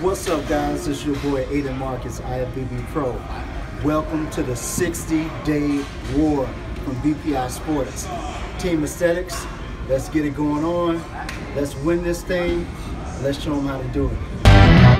What's up, guys? It's your boy Adon Marcus, IFBB Pro. Welcome to the 60 Day War from BPI Sports. Team Aesthetics, let's get it going on. Let's win this thing. Let's show them how to do it.